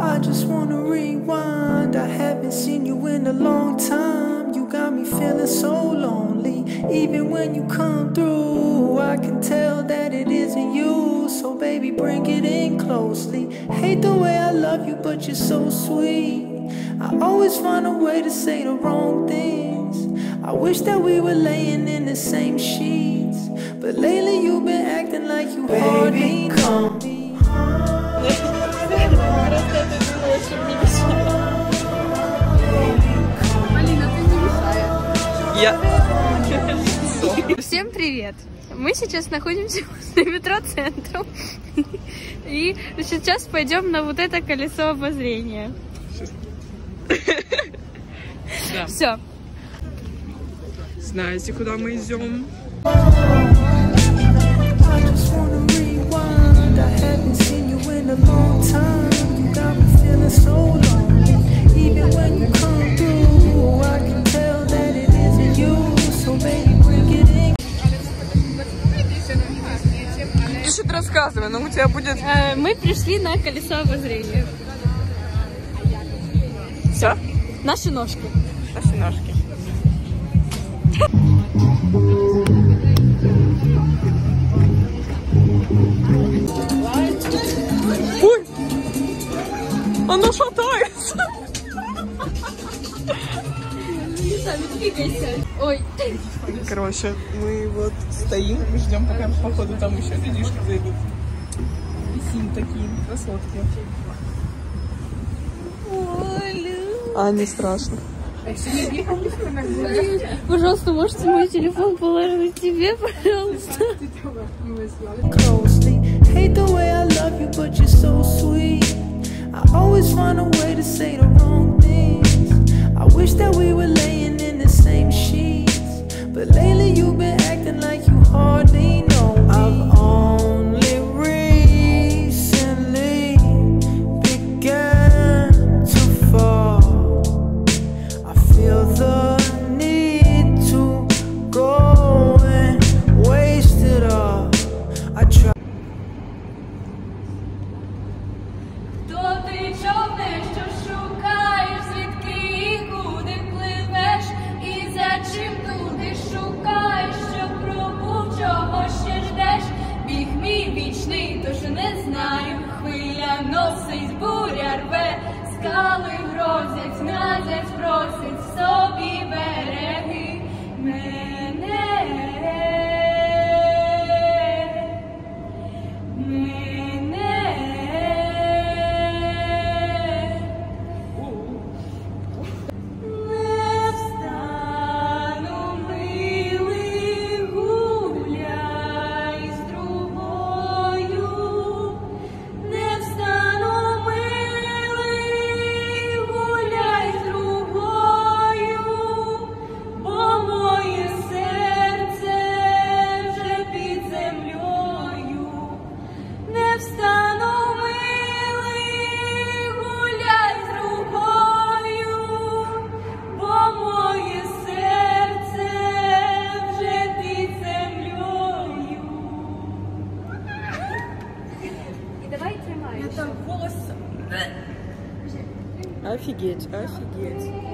I just wanna rewind. I haven't seen you in a long time. You got me feeling so lonely. Even when you come through, I can tell that it isn't you. So, baby, bring it in closely. Hate the way I love you, but you're so sweet. I always find a way to say the wrong things. I wish that we were laying in the same sheets. But lately, you've been acting Всем привет! Мы сейчас находимся на метро центром. И сейчас пойдем на вот это колесо обозрения. Да. Все. Знаете, куда мы идем? I just wanna рассказывай, но у тебя будет... Э, Мы пришли на колесо обозрения. Все? Наши ножки. Наши ножки. Ой! Оно шатается! Ой. Короче, мы вот стоим и ждем, пока походу там еще людишки зайдут. Такие красотки. А, не страшно. Пожалуйста, можете мой телефон положить тебе, пожалуйста? Hate the way I love you, but you're so sweet. I always find a way to say the wrong things. I wish that we were laying in the same sheets. But lately you've been acting like you hardly know скали грозять, м'язять, просять собі береги geht's, euch, wie geht's?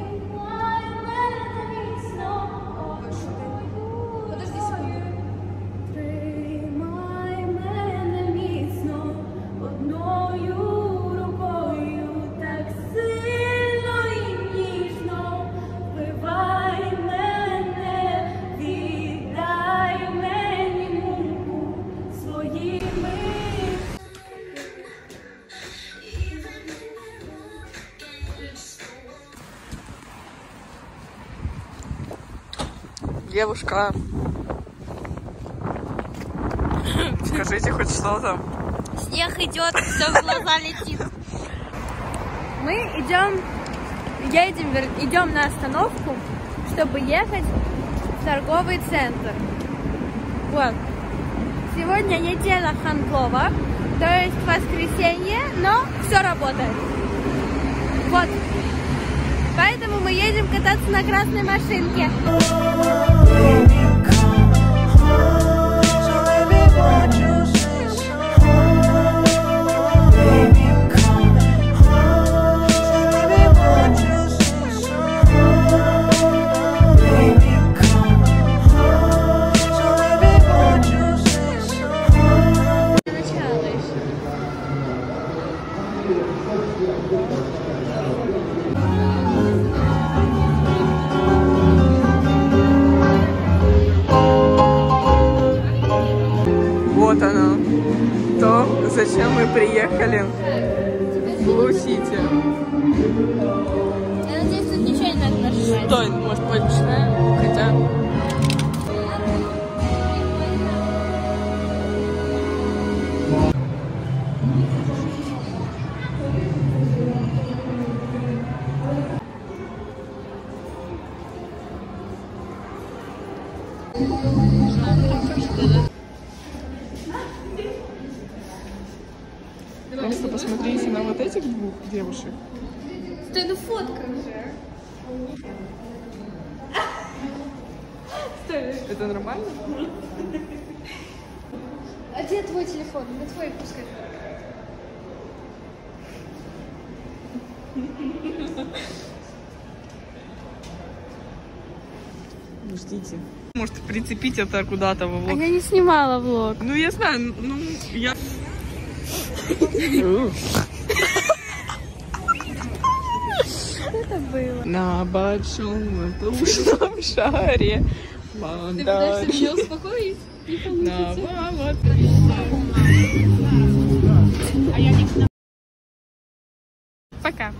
Девушка. Скажите хоть что-то. Снег идет, все в глаза летит. Мы идем, едем, идем на остановку, чтобы ехать в торговый центр. Вот. Сегодня неделя Ханкова, то есть воскресенье, но все работает. Вот. Поэтому мы едем кататься на красной машинке. Я надеюсь, тут ничего не надо нажимать. Стой, может, начинаем? Хотя... Просто посмотрите на вот этих двух девушек. Стой, ну фотка уже. Это нормально? А где твой телефон? На твой пускай. Ждите. Может, прицепить это куда-то во А влог. я не снимала влог. Ну, я знаю, ну, я... Это было. На большом воздушном шаре Ты пытаешься меня успокоить? Не получится. Пока.